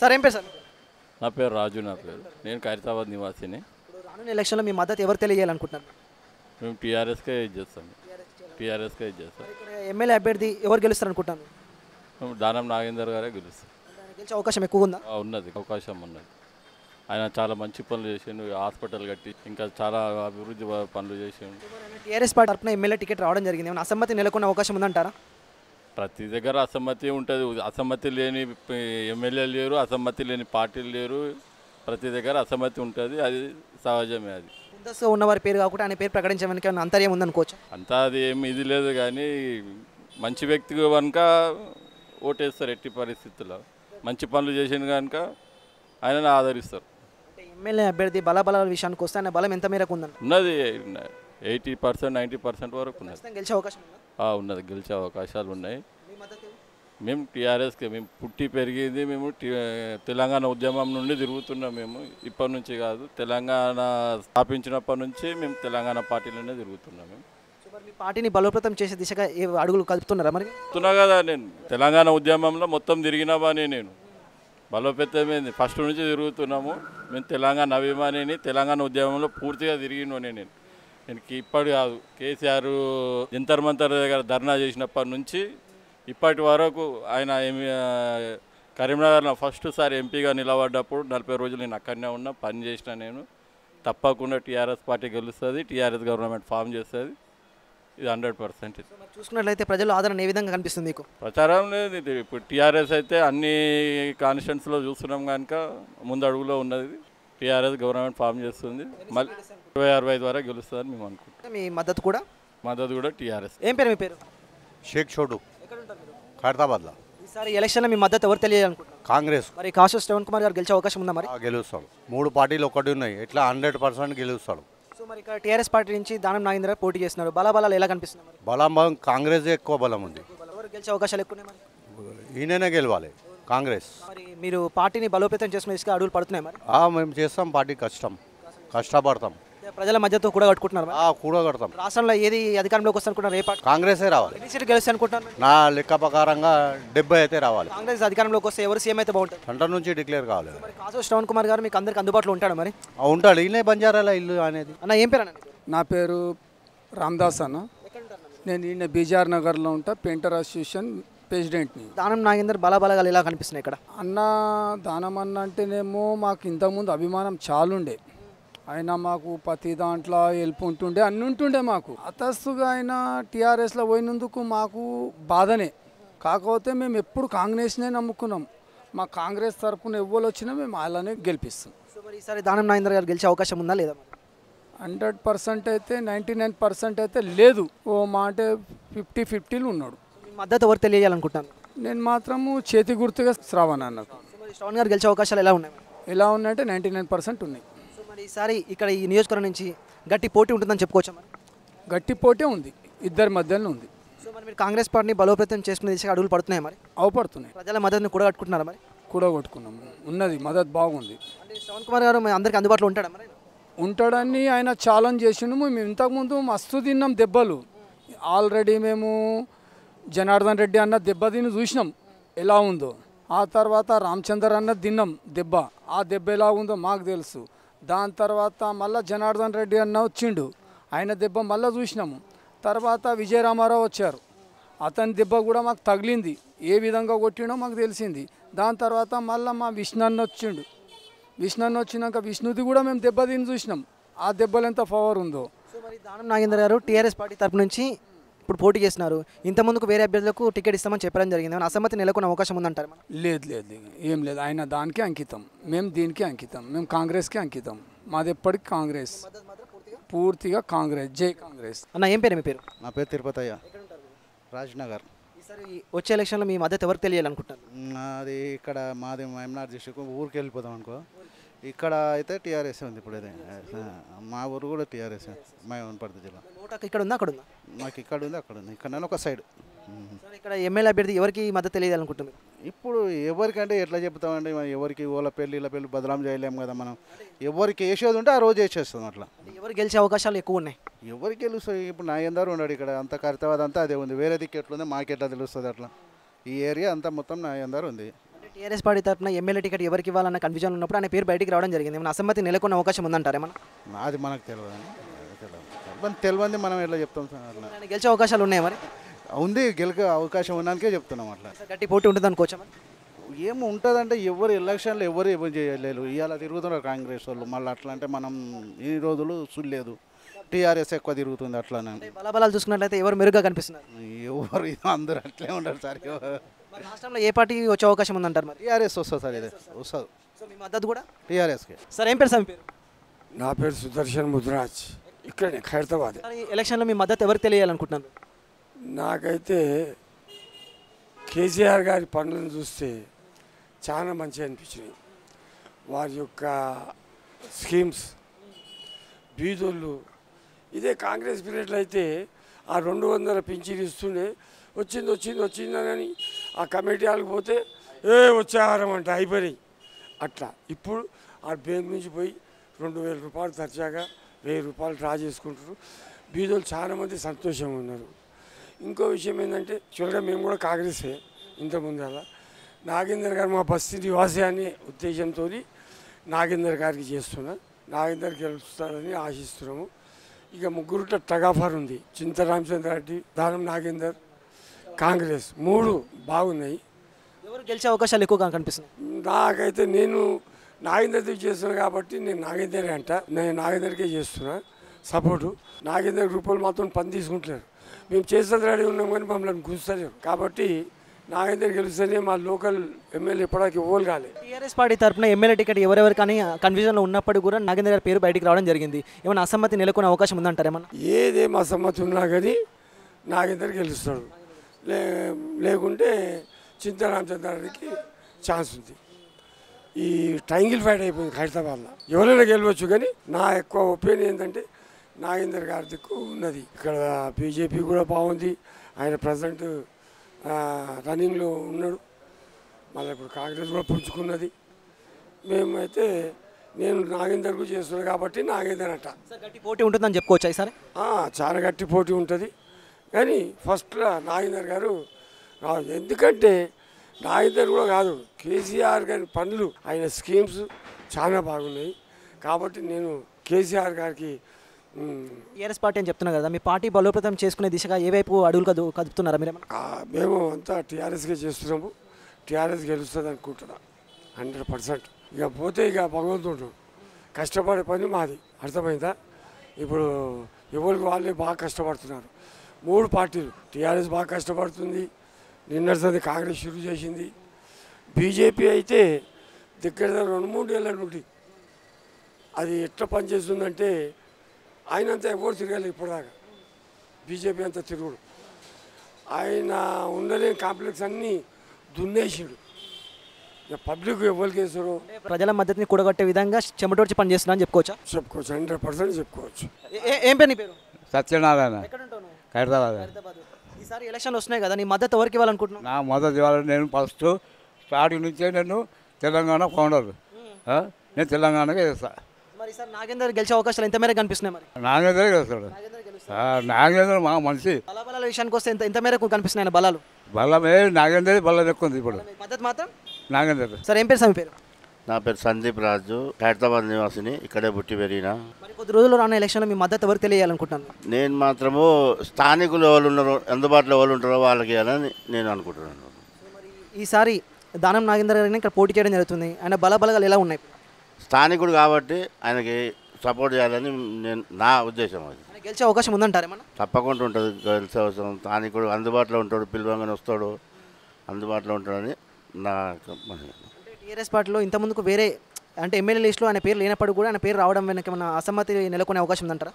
Sir ఏం పేరు sir? నా పేరు రాజు నా పేరు. నేను ఖైరతాబాద్ నివాసిని. ఇప్పుడు రానున్న ఎలక్షన్లో మీ మద్దతు ఎవరు తెలియజేయాలనుకుంటున్నారు? మేము టీఆర్ఎస్కే ఇది చేస్తాం. టీఆర్ఎస్కే ఇది చేస్తాం. ఎమ్మెల్యే అభ్యర్థి ఎవరు గెలుస్తారు అనుకుంటాను మేము దానం నాగేందర్ గారే గెలుస్తాం. గెలిచే అవకాశం ఎక్కువ ఉందా? ఆ, ఉన్నది అవకాశం ఉన్నది. ఆయన చాలా మంచి పనులు చేసిండు హాస్పిటల్ కట్టి ఇంకా చాలా అభివృద్ధి పనులు చేసిండు. టీఆర్ఎస్ పార్టీ తరఫున ఎమ్మెల్యే టికెట్ రావడం జరిగింది. ఏమైనా అసమ్మతి నెలకొన్న అవకాశం ఉందంటారా? ప్రతి దగ్గర అసమ్మతి ఉంటుంది. అసమ్మతి లేని ఎమ్మెల్యే లేరు అసమ్మతి లేని పార్టీలు లేరు. ప్రతి దగ్గర అసమ్మతి ఉంటుంది. అది సహజమే అది. ముందస్తుగా ఉన్నవారి పేరు కాకుండా ఆయన పేరు ప్రకటించడానికి అంతర్యం ఉందనుకోవచ్చు? అంతా అది ఏమి ఇది లేదు కానీ మంచి వ్యక్తి కనుక ఓటేస్తారు ఎట్టి పరిస్థితుల్లో. మంచి పనులు చేసిన కనుక ఆయనను ఆదరిస్తారు. ఎమ్మెల్యే అభ్యర్థి బలబలాల విషయానికి వస్తే ఆయన బలం ఎంత మేరకు ఉందంట ఉన్నది ఎయిటీ పర్సెంట్ నైంటీ పర్సెంట్ వరకు ఉన్నది. గెలిచే అవకాశం ఉన్నది గెలిచే అవకాశాలు ఉన్నాయి? మేము టీఆర్ఎస్కి మేము పుట్టి పెరిగింది మేము తెలంగాణ ఉద్యమం నుండి తిరుగుతున్నాం మేము. ఇప్పటి నుంచి కాదు తెలంగాణ స్థాపించినప్పటి నుంచి మేము తెలంగాణ పార్టీలోనే తిరుగుతున్నాం మేము. మీ పార్టీని బలోపేతం చేసే దిశగా ఏ అడుగులు కలుపుతున్నారా మరి? చెప్తున్నా కదా నేను తెలంగాణ ఉద్యమంలో మొత్తం తిరిగినావాని నేను. బలోపేతమైంది ఫస్ట్ నుంచి తిరుగుతున్నాము. మేము తెలంగాణ అభిమానిని తెలంగాణ ఉద్యమంలో పూర్తిగా తిరిగినోనే నేను. నేను ఇప్పటి కాదు కేసీఆర్ జంతర్ మంతర్ దగ్గర ధర్నా చేసినప్పటి నుంచి ఇప్పటి వరకు ఆయన ఏమి కరీంనగర్లో ఫస్ట్ సారి ఎంపీగా నిలబడ్డప్పుడు నలభై రోజులు నేను అక్కడనే ఉన్నా పని చేసిన నేను. తప్పకుండా టీఆర్ఎస్ పార్టీ గెలుస్తుంది టీఆర్ఎస్ గవర్నమెంట్ ఫామ్ చేస్తుంది. ఇది హండ్రెడ్ పర్సెంట్. చూసుకున్నట్లయితే ప్రజల ఆదరణ ఏ విధంగా కనిపిస్తుంది మీకు? ప్రచారం లేదు ఇది ఇప్పుడు టీఆర్ఎస్ అయితే అన్ని కాన్స్టిట్యూన్స్లో చూస్తున్నాం కనుక ముందు అడుగులో ఉన్నది. టీఆర్ఎస్ గవర్నమెంట్ ఫామ్ చేస్తుంది. మళ్ళీ ఇరవై అరవై ఐదు వరకు గెలుస్తుందని మేము అనుకుంటాం మీ మద్దతు కూడా? మద్దతు కూడా టీఆర్ఎస్. ఏం పేరు మీ పేరు? షేక్ చోటు ఎక్కడ ఉంటారు మీరు? ఖైరతాబాద్లో. ఈసారి ఎలక్షన్లో మీ మద్దతు ఎవరు తెలియాలనుకుంటున్నారు? కాంగ్రెస్. మరి కాసు శ్రవణ్ కుమార్ గారు గెలిచే అవకాశం ఉందా మరి? ఆ గెలుస్తాడు. మూడు పార్టీలు ఒకటి ఉన్నాయి. ఎట్లా హండ్రెడ్ పర్సెంట్ గెలుస్తాడు. సో మరి ఇక్కడ టీఆర్ఎస్ పార్టీ నుంచి దానం నాగేంద్ర పోటీ చేస్తున్నారు. బలాబలాలు ఎలా కనిపిస్తుంది మరి? బలం బలం కాంగ్రెస్ ఎక్కువ బలం ఉంది. ఎవరు గెలిచే అవకాశాలు ఎక్కువ ఉన్నాయి మరి? ఈయననే గెలవాలి కాంగ్రెస్. మరి మీరు పార్టీని బలోపేతం చేసుకునే దిశగా అడుగులు పడుతున్నాయి మరి? ఆ, మేము చేస్తాం పార్టీ కష్టం. కష్టపడతాం. ప్రజల మధ్యతో కూడా కట్టుకుంటున్నారు కూడా కడతాం. రాష్ట్రంలో ఏది అధికారంలోకి వస్తే అనుకుంటున్నారు ఏ పార్టీ? కాంగ్రెసే రావాలి. ఎన్ని సీట్లు గెలుస్తే అనుకుంటున్నారు? నా లెక్క ప్రకారంగా డెబ్బై అయితే రావాలి. కాంగ్రెస్ అధికారంలోకి వస్తే ఎవరు సీఎం అయితే బాగుంటుంది సెంటర్ నుంచి డిక్లేర్ కావాలి. మరి కాసు శ్రవణ్ కుమార్ గారు మీకు అందరికి అందుబాటులో ఉంటాడు మరి? ఆ, ఉంటాడు. ఈయనే బంజారాల ఇల్లు అనేది. అన్న ఏం పేరు అన్న? నా పేరు రామ్దాస్ అన్న? నేను ఈయన బీజార్ నగర్లో ఉంటా పెయింటర్ అసోసియేషన్ ప్రెసిడెంట్ని. దానం నాగేందర్ బలాబలాలు ఎలా కనిపిస్తున్నాయి ఇక్కడ? అన్న దానం అన్న అంటేనేమో మాకు ఇంతకుముందు అభిమానం చాలుండే. ఆయన మాకు ప్రతి దాంట్లో హెల్ప్ ఉంటుండే అన్ని ఉంటుండే మాకు. అతస్తుగా ఆయన టీఆర్ఎస్లో పోయినందుకు మాకు బాధనే. కాకపోతే మేము ఎప్పుడు కాంగ్రెస్నే నమ్ముకున్నాం. మా కాంగ్రెస్ తరపున ఎవ్వరు వచ్చినా మేము అలానే గెలిపిస్తాం. సో మరి ఈసారి దానం నాగేందర్ గారు గెలిచే అవకాశం ఉందా లేదా? హండ్రెడ్ పర్సెంట్ అయితే నైంటీ నైన్ పర్సెంట్ అయితే లేదు. ఓ మాట ఫిఫ్టీ ఫిఫ్టీలు ఉన్నాడు. మీ మద్దతు ఎవరు తెలియాలనుకుంటాను నేను మాత్రము చేతి గుర్తుగా శ్రావణ అన్నకు. మరి శ్రవణ్ గారు గెలిచే అవకాశాలు ఎలా ఉన్నాయి? ఎలా ఉన్నాయంటే నైంటీ నైన్ పర్సెంట్ ఉన్నాయి. మరి ఈసారి ఇక్కడ ఈ నియోజకవర్గం నుంచి గట్టి పోటీ ఉంటుందని చెప్పుకోవచ్చా మరి? గట్టి పోటే ఉంది. ఇద్దరి మధ్యలో ఉంది. సో మరి మీరు కాంగ్రెస్ పార్టీని బలోపేతం చేసుకునే దిశగా అడుగులు పడుతున్నాయి మరి? అవపడుతున్నాయి. ప్రజల మద్దతుని కూడా కట్టుకుంటున్నారా మరి? కూడా కొట్టుకున్నాము ఉన్నది మద్దతు బాగుంది. అంటే శ్రవణ్ కుమార్ గారు మీ అందరికి అందుబాటులో ఉంటాడా మరి? ఉంటాడని ఆయన ఛాలెంజ్ చేసిండు. మేము ఇంతకుముందు మస్తు తిన్నాం దెబ్బలు. ఆల్రెడీ మేము జనార్దన్ రెడ్డి అన్న దెబ్బ తిని చూసినాం. ఎలా ఉందో. ఆ తర్వాత రామచందర్ అన్న తిన్నాం దెబ్బ. ఆ దెబ్బ ఎలా ఉందో మాకు తెలుసు. దాని తర్వాత మళ్ళీ జనార్దన్ రెడ్డి అన్న వచ్చిండు. ఆయన దెబ్బ మళ్ళీ చూసినాము. తర్వాత విజయ రామారావు వచ్చారు. అతని దెబ్బ కూడా మాకు తగిలింది. ఏ విధంగా కొట్టినో మాకు తెలిసింది. దాని తర్వాత మళ్ళీ మా విష్ణున్న వచ్చిండు. విష్ణున్న వచ్చినాక విష్ణుది కూడా మేము దెబ్బ తిని చూసినాం. ఆ దెబ్బలు ఎంత పవర్ ఉందో. సో మరి దానం నాగేంద్ర గారు టీఆర్ఎస్ పార్టీ తరపు నుంచి ఇప్పుడు పోటీ చేస్తున్నారు. ఇంతకుముందుకు వేరే అభ్యర్థులకు టికెట్ ఇస్తామని చెప్పడం జరిగింది. ఏమైనా అసమ్మతి నెలకొన్న అవకాశం ఉందంటారు మనం లేదు లేదు లేదు. ఏం లేదు. ఆయన దానికే అంకితం. మేము దీనికి అంకితం. మేము కాంగ్రెస్కి అంకితం. మాది ఎప్పటికి కాంగ్రెస్. పూర్తిగా కాంగ్రెస్. జై కాంగ్రెస్. అన్న ఏం పేరు మీ పేరు? నా పేరు తిరుపతయ్య. రాజ్నగర్. ఈసారి వచ్చే ఎలక్షన్లో మీ మద్దతు ఎవరికి తెలియాలనుకుంటున్నారు? నాది ఇక్కడ మాది మహమ్నాథ్ డిస్టిక్. ఊరికి వెళ్ళిపోదాం అనుకో. ఇక్కడ అయితే టీఆర్ఎస్ ఉంది ఇప్పుడు మా ఊరు కూడా టీఆర్ఎస్ మహమ్మపర్తి జిల్లా. ఓటాకు ఇక్కడ ఉందా అక్కడ ఉందా? మాకు ఇక్కడ ఉంది అక్కడ ఉంది. ఇక్కడ ఒక సైడ్. ఇక్కడ ఎమ్మెల్యే అభ్యర్థి ఎవరికి మద్దతు తెలియాలనుకుంటున్నారు ఇప్పుడు ఎవరికంటే ఎట్లా చెప్తామండి ఎవరికి ఓల పెళ్ళి ఇలా పెళ్ళి బదలాం చేయలేము కదా మనం. ఎవరికి వేసేది ఉంటే ఆ రోజు వేసేస్తాం అట్లా. అంటే ఎవరు గెలిచే అవకాశాలు ఎక్కువ ఉన్నాయి? ఎవరికి తెలుస్తుంది ఇప్పుడు నా ఎందరూ ఉన్నాడు ఇక్కడ అంత ఖరీతాబాద్ అంతా అదే ఉంది. వేరే దిక్కు ఎట్లుంది మాకు ఎట్లా తెలుస్తుంది అట్లా. ఈ ఏరియా అంతా మొత్తం నా ఎందరూ ఉంది. టీఆర్ఎస్ పార్టీ తరఫున ఎమ్మెల్యే టికెట్ ఎవరికి ఇవ్వాలన్న కన్ఫ్యూజన్ ఉన్నప్పుడు ఆయన పేరు బయటికి రావడం జరిగింది. ఏమైనా అసమ్మతి నెలకొన్న అవకాశం ఉందంటారా ఏమన్నా? అది మనకు తెలియదు తెలియదు మనం ఎట్లా చెప్తాం సార్ గెలిచే అవకాశాలు ఉన్నాయి మరి? ఉంది గెలికే అవకాశం ఉన్నానికే చెప్తున్నాం అట్లా. గట్టి పోటీ ఉంటుంది అనుకోవచ్చా మరి? ఏం ఉంటుందంటే ఎవరు ఎలక్షన్లు ఎవరు ఎవరు చేయలేరు. ఇవాళ తిరుగుతున్నారు కాంగ్రెస్ వాళ్ళు. మళ్ళీ అట్లా అంటే మనం ఈ రోజులు చూడలేదు. టీఆర్ఎస్ ఎక్కువ తిరుగుతుంది అట్లానే. అంటే బలాబలాలు చూసుకున్నట్లయితే ఎవరు మెరుగ్గా కనిపిస్తున్నారు? ఎవరు అందరూ అట్లే ఉండరు సార్ రాష్ట్రంలో ఏ పార్టీ వచ్చే అవకాశం ఉందంటారు మరి? టీఆర్ఎస్ వస్తుంది సార్ ఇది వస్తుంది. సో మీ మద్దతు కూడా? టీఆర్ఎస్కి. సార్ ఏం పేరు సార్ మీ పేరు? నా పేరు సుదర్శన్ ముద్రాజ్. ఇక్కడే ఖైరతాబాద్ ఎలక్షన్లో మీ మద్దతు ఎవరికి తెలియాలనుకుంటున్నారు? నాకైతే కేసీఆర్ గారి పనులను చూస్తే చాలా మంచిగా అనిపించినాయి. వారి యొక్క స్కీమ్స్ బీదోళ్ళు ఇదే కాంగ్రెస్ పీరియడ్లో అయితే ఆ రెండు వందల పింఛన్ ఇస్తూనే వచ్చింది వచ్చింది వచ్చిందని ఆ కమిటీ వాళ్ళకి పోతే ఏ వచ్చారం అంట అయిపోయినాయి. అట్లా ఇప్పుడు ఆ బ్యాంక్ నుంచి పోయి రెండు వేల రూపాయలు తరచాగా వెయ్యి రూపాయలు డ్రా చేసుకుంటారు బీదోలు చాలామంది సంతోషంగా ఉన్నారు. ఇంకో విషయం ఏంటంటే చివరిగా మేము కూడా కాంగ్రెసే ఇంతకుముందు అలా నాగేందర్ గారు మా బస్తి నివాసి అనే ఉద్దేశంతో నాగేందర్ గారికి చేస్తున్నా. నాగేందర్ గెలుస్తారని ఆశిస్తున్నాము. ఇక ముగ్గురుట టగాఫర్ ఉంది. చింత రామచంద్ర రెడ్డి దానం నాగేందర్ కాంగ్రెస్ మూడు బాగున్నాయి. ఎవరు గెలిచే అవకాశాలు ఎక్కువగా కనిపిస్తున్నాయి? నాకైతే నేను నాగేందర్తో చేస్తున్నా కాబట్టి నేను నాగేందరే అంట. నేను నాగేందర్కే చేస్తున్నా. సపోర్టు. నాగేందర్ గ్రూపులు మాత్రం పని తీసుకుంటలేరు. మేము చేసేది రెడీ ఉన్నాం కానీ మమ్మల్ని కూర్చోలేరు కాబట్టి నాగేందర్ గెలిస్తేనే మా లోకల్ ఎమ్మెల్యే ఇప్పటికి ఓలు కాలే. టీఆర్ఎస్ పార్టీ తరఫున ఎమ్మెల్యే టికెట్ ఎవరెవరు కానీ కన్ఫ్యూజన్లో ఉన్నప్పుడు కూడా నాగేంద్ర గారి పేరు బయటికి రావడం జరిగింది. ఏమైనా అసమ్మతి నెలకొనే అవకాశం ఉందంటారు ఏమన్నా? ఏదేం అసమ్మతి ఉన్నా కానీ నాగేందర్ గెలుస్తాడు. లే లేకుంటే చింత రామచంద్రారెడ్డికి ఛాన్స్ ఉంది. ఈ టైంగిల్ ఫైట్ అయిపోయింది హైదరాబాద్లో. ఎవరైనా గెలవచ్చు కానీ నా ఎక్కువ ఒపీనియన్ ఏంటంటే నాగేందర్ గారి దిక్కు ఉన్నది. ఇక్కడ బీజేపీ కూడా బాగుంది. ఆయన ప్రజెంట్ రన్నింగ్లో ఉన్నాడు. మళ్ళీ ఇప్పుడు కాంగ్రెస్ కూడా పుంజుకున్నది మేమైతే నేను నాగేందర్కు చేస్తున్నాను కాబట్టి నాగేందర్ అంట. సార్ గట్టి పోటీ ఉంటుందని చెప్పుకోవచ్చా ఈసారి? ఆ, చాలా గట్టి పోటీ ఉంటుంది. కానీ ఫస్ట్లో నాగేందర్ గారు రావు. ఎందుకంటే నాగేందర్ కూడా కాదు కేసీఆర్ గారి పనులు ఆయన స్కీమ్స్ చాలా బాగున్నాయి. కాబట్టి నేను కేసీఆర్ గారికి టీఆర్ఎస్ పార్టీ అని చెప్తున్నారు కదా మీ పార్టీ బలోపేతం చేసుకునే దిశగా ఏ వైపు అడుగులు కదు కదుపుతున్నారా మీరు? మేము అంతా టీఆర్ఎస్గా చేస్తున్నాము. టీఆర్ఎస్ గెలుస్తుంది అనుకుంటున్నా హండ్రెడ్ పర్సెంట్. ఇక పోతే ఇక భగవంతుడు కష్టపడే పని మాది. అర్థమైందా? ఇప్పుడు ఎవరికి వాళ్ళే బాగా కష్టపడుతున్నారు. మూడు పార్టీలు టీఆర్ఎస్ బాగా కష్టపడుతుంది నిన్నటిది కాంగ్రెస్ షురు చేసింది. బీజేపీ అయితే దగ్గర దగ్గర రెండు మూడు ఏళ్ళ నుండి అది ఎట్లా పనిచేస్తుందంటే ఆయనంతా ఎవరు తిరగాలి ఇప్పటిదాకా. బీజేపీ అంతా తిరుగుడు. ఆయన ఉండలేని కాంప్లెక్స్ అన్నీ దున్నేసిండు. ఇక పబ్లిక్ ఎవరికి వేస్తారో? ప్రజల మద్దతుని కూడగట్టే విధంగా చెమటోడ్చి పని చేస్తున్నా అని చెప్పుకోవచ్చా? చెప్పుకోవచ్చు హండ్రెడ్ పర్సెంట్ చెప్పుకోవచ్చు. ఏ- పేరు పేరు? సత్యనారాయణ? హైదరాబాద్. ఈసారి ఎలక్షన్లు వస్తున్నాయి కదా నీ మద్దతు ఎవరికి ఇవ్వాలనుకుంటున్నావు? నా మొదటి ఇవాళ నేను ఫస్ట్ స్టార్టింగ్ నుంచే నేను తెలంగాణ ఫౌండర్? నేను తెలంగాణకే చేస్తా. మరి ఈసారి నాగేందర్ గెలిచే అవకాశాలు ఎంత మేరకు కనిపిస్తున్నాయి మరి? నాగేంద్రే ఆ, నాగేంద్ర మా మనిషి. బలాబలాల విషయానికి వస్తే ఎంత ఎంత మేరకు కనిపిస్తున్నాయి బలాలు? బల్లమే నాగేంద్రే బల్లం ఎక్కువ ఉంది ఇప్పుడు. మద్దతు మాత్రం? నాగేంద్ర. సార్ ఏం పేరు సార్ పేరు? నా పేరు సందీప్ రాజు. హైదరాబాద్ నివాసిని. ఇక్కడే పుట్టి పెరిగిన. మరి కొద్ది రోజుల్లో రాన్న ఎలక్షన్లో మీ మద్దతు ఎవరికి తెలియాలనుకుంటున్నాను నేను మాత్రము స్థానికులు ఎవరు ఉన్నారో అందుబాటులో ఎవరు ఉంటారో వాళ్ళకి ఇవ్వాలని నేను అనుకుంటున్నాను. మరి ఈసారి దానం నాగేందర్ గారిని ఇక్కడ పోటీ చేయడం జరుగుతుంది. ఆయన బలబలగాలు ఎలా ఉన్నాయి? స్థానికుడు కాబట్టి ఆయనకి సపోర్ట్ చేయాలని నేను నా ఉద్దేశం అది. గెలిచే అవకాశం ఉందంటారు ఏమన్నా? తప్పకుండా ఉంటుంది గెలిచే అవసరం స్థానికుడు అందుబాటులో ఉంటాడు పిల్లవంగానే వస్తాడు అందుబాటులో ఉంటాడని నా టీఆర్ఎస్ పార్టీలో ఇంత ముందుకు వేరే అంటే ఎమ్మెల్యే లిస్టులో ఆయన పేరు లేనప్పుడు కూడా ఆయన పేరు రావడం వెనక ఏమన్నా అసమ్మతి నెలకొనే అవకాశం ఉందంటారా?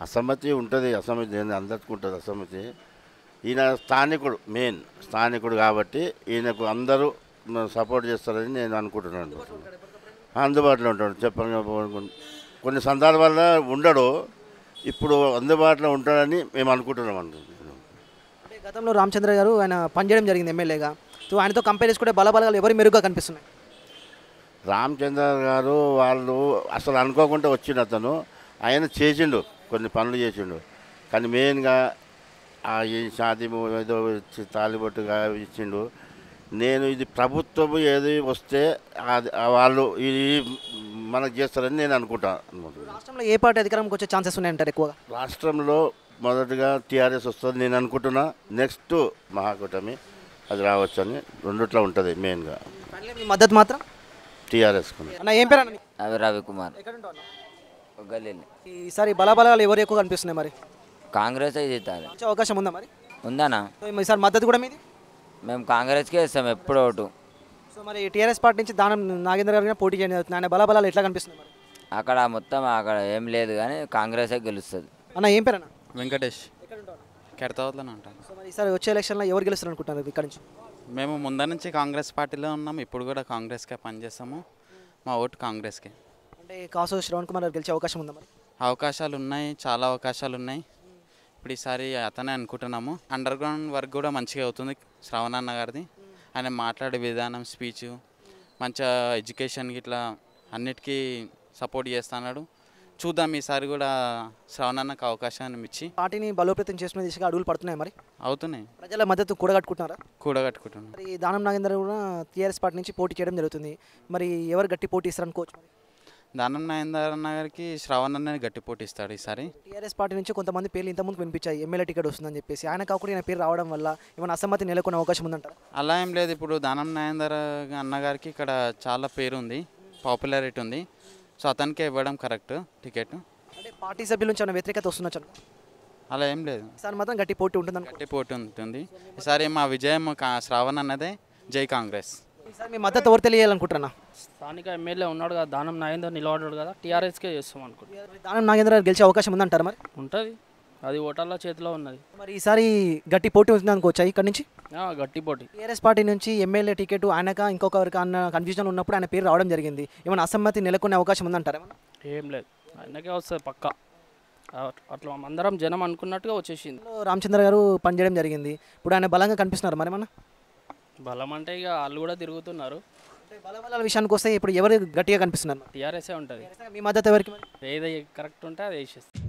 అసమ్మతి ఉంటుంది అసమ్మతి అందరికి ఉంటుంది అసమ్మతి. ఈయన స్థానికుడు మెయిన్ స్థానికుడు కాబట్టి ఈయనకు అందరూ సపోర్ట్ చేస్తారని నేను అనుకుంటున్నాను. అందుబాటులో ఉంటాడు చెప్పండి కొన్ని సందర్భాల్లో ఉండడు ఇప్పుడు అందుబాటులో ఉంటాడని మేము అనుకుంటున్నాం అనుకుంటున్నాం అంటే గతంలో రామచంద్ర గారు ఆయన పనిచేయడం జరిగింది ఎమ్మెల్యేగా. సో ఆయనతో కంపేర్ చేసుకుంటే బలబలగాలు ఎవరు మెరుగ్గా కనిపిస్తున్నాయి? రామచంద్ర గారు వాళ్ళు అసలు అనుకోకుండా వచ్చిండు అతను. ఆయన చేసిండు కొన్ని పనులు చేసిండు. కానీ మెయిన్గా ఆ ఈ షాది ఏదో తాలిబొట్టుగా ఇచ్చిండు. నేను ఇది ప్రభుత్వం ఏది వస్తే అది ఆ వాళ్ళు ఇది మనకు చేస్తారని నేను అనుకుంటాను రాష్ట్రంలో ఏ పార్టీ అధికారంకి వచ్చే ఛాన్సెస్ ఉన్నాయంటారు ఎక్కువగా? రాష్ట్రంలో మొదటగా టీఆర్ఎస్ వస్తుంది నేను అనుకుంటున్నా. నెక్స్ట్ మహాకూటమి అది రావచ్చు అని రెండిట్లో ఉంటుంది మెయిన్గా. మద్దతు మాత్రం? టీఆర్ఎస్ అన్న ఏం పేరు అవి రవికుమార్ ఎక్కడ ఉంటావు అన్న? గల్లీని ఈసారి బలాబలాలు ఎవరు ఎక్కువ కనిపిస్తున్నాయి మరి? కాంగ్రెస్ అయితే అవకాశం ఉందా మరి? ఉందానా ఈసారి మద్దతు కూడా మీది? మేము కాంగ్రెస్కే ఇస్తాం ఎప్పుడు ఓటు. సో మరి టీఆర్ఎస్ పార్టీ నుంచి దానం నాగేంద్ర గారు పోటీ చేయడం జరుగుతుంది. ఆయన బలాబలాలు ఎట్లా కనిపిస్తున్నాయి మరి? అక్కడ మొత్తం అక్కడ ఏం లేదు కానీ కాంగ్రెసే గెలుస్తుంది. అన్న ఏం పేరు అన్న వెంకటేష్. ఎక్కడ ఉంటావు అన్న? కెడతావద్దని ఉంటాను. సో మరి ఈసారి వచ్చే ఎలక్షన్లో ఎవరు గెలుస్తారు అనుకుంటున్నారు ఇక్కడ నుంచి? మేము ముందర నుంచి కాంగ్రెస్ పార్టీలో ఉన్నాం ఇప్పుడు కూడా కాంగ్రెస్కే పనిచేస్తాము. మా ఓటు కాంగ్రెస్కే. అంటే కాసు శ్రవణ్ కుమార్ గారు గెలిచే అవకాశం ఉందా మరి? అవకాశాలు ఉన్నాయి చాలా అవకాశాలు ఉన్నాయి. ఇప్పుడు ఈసారి అతనే అనుకుంటున్నాము. అండర్ గ్రౌండ్ వర్క్ కూడా మంచిగా అవుతుంది శ్రవణ్ అన్న గారిది. ఆయన మాట్లాడే విధానం స్పీచ్ మంచిగా ఎడ్యుకేషన్ ఇట్లా అన్నిటికీ సపోర్ట్ చేస్తున్నాడు. చూద్దాం ఈసారి కూడా శ్రవణ్ అన్నకు అవకాశాన్ని ఇచ్చి. పార్టీని బలోపేతం చేసుకునే దిశగా అడుగులు పడుతున్నాయి మరి? అవుతున్నాయి. ప్రజల మద్దతు కూడగట్టుకుంటున్నారా? కూడగట్టుకుంటున్నాం. మరి దానం నాగేంద్ర కూడా టీఆర్ఎస్ పార్టీ నుంచి పోటీ చేయడం జరుగుతుంది. మరి ఎవరు గట్టి పోటీ ఇస్తారు అనుకోవచ్చు మరి? దానం నాయందర్ అన్న గారికి శ్రవణ్ అన్నని గట్టి పోటీ ఇస్తాడు ఈసారి. టీఆర్ఎస్ పార్టీ నుంచి కొంతమంది పేర్లు ఇంతకుముందు వినిపించాయి. ఎమ్మెల్యే టికెట్ వస్తుందని చెప్పేసి ఆయన కాకుండా ఈయన పేరు రావడం వల్ల ఏమైనా అసమ్మతి నెలకొనే అవకాశం ఉందంటారా? అలా ఏం లేదు. ఇప్పుడు దానం నాయందర్ అన్నగారికి ఇక్కడ చాలా పేరు ఉంది. పాపులారిటీ ఉంది. సో అతనికే ఇవ్వడం కరెక్ట్ టికెట్. అంటే పార్టీ సభ్యుల నుంచి ఏమైనా వ్యతిరేకత వస్తుండొచ్చు అలా ఏం లేదు. ఈసారి మాత్రం గట్టి పోటీ ఉంటుంది గట్టి పోటీ ఉంటుంది. ఈసారి మా విజయం శ్రావణ్ అన్నదే. జై కాంగ్రెస్. ఈసారి మీ మద్దతు ఎవరు తెలియాలనుకుంటున్నా? స్థానిక ఎమ్మెల్యే ఉన్నాడు కదా దానం నాగేందర్ నిలబడ్డాడు కదా టీఆర్ఎస్కే చేస్తాం అనుకుంటున్నాం. దానం నాగేంద్ర గారు గెలిచే అవకాశం ఉందంటారా మరి? ఉంటుంది. అది ఓటర్ల చేతిలో ఉన్నది. మరి ఈసారి గట్టి పోటీ ఉంటుంది అనుకోవచ్చా ఇక్కడ నుంచి? గట్టి పోటీ. టీఆర్ఎస్ పార్టీ నుంచి ఎమ్మెల్యే టికెట్ ఆయనక ఇంకొకరికి అన్న కన్ఫ్యూజన్ ఉన్నప్పుడు ఆయన పేరు రావడం జరిగింది. ఏమైనా అసమ్మతి నెలకొనే అవకాశం ఉందంటారా? ఏం లేదు. ఆయనకే వస్తుంది పక్క. అట్లా అందరం జనం అనుకున్నట్టుగా వచ్చేసింది. రామచంద్ర గారు పనిచేయడం జరిగింది. ఇప్పుడు ఆయన బలంగా కనిపిస్తున్నారు మరి ఏమన్నా? బలం అంటే ఇక వాళ్ళు కూడా తిరుగుతున్నారు. అంటే బలబలాల విషయానికి వస్తే ఇప్పుడు ఎవరు గట్టిగా కనిపిస్తున్నారు? టీఆర్ఎస్ఏ ఉంటుంది. మీ మద్దతు ఎవరికి? ఏది కరెక్ట్ ఉంటే అది వేసేస్తుంది